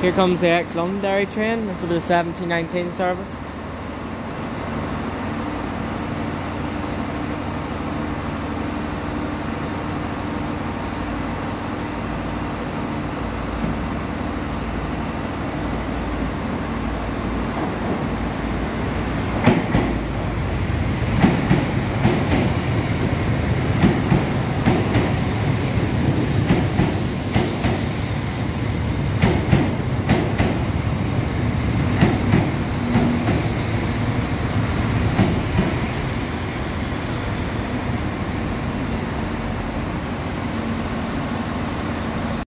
Here comes the ex-Londonderry train. This will be the 1719 service.